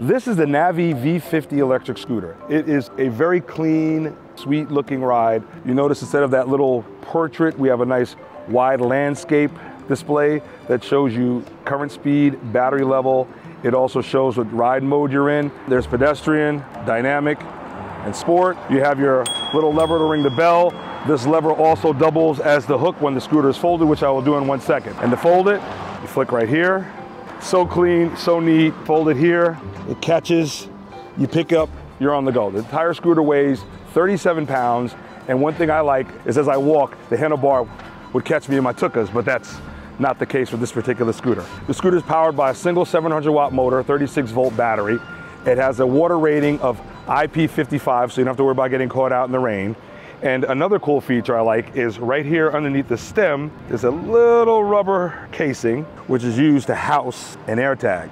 This is the Navee V50 electric scooter. It is a very clean, sweet looking ride. You notice instead of that little portrait, we have a nice wide landscape display that shows you current speed, battery level. It also shows what ride mode you're in. There's pedestrian, dynamic, and sport. You have your little lever to ring the bell. This lever also doubles as the hook when the scooter is folded, which I will do in one second. And to fold it, you flick right here. So clean, so neat. Fold it here, it catches, you pick up, you're on the go. The entire scooter weighs 37 pounds, and one thing I like is as I walk, the handlebar would catch me in my tukas, but that's not the case with this particular scooter. The scooter is powered by a single 700 watt motor, 36 volt battery. It has a water rating of IP55, so you don't have to worry about getting caught out in the rain. And another cool feature I like is right here underneath the stem, there's a little rubber casing, which is used to house an AirTag.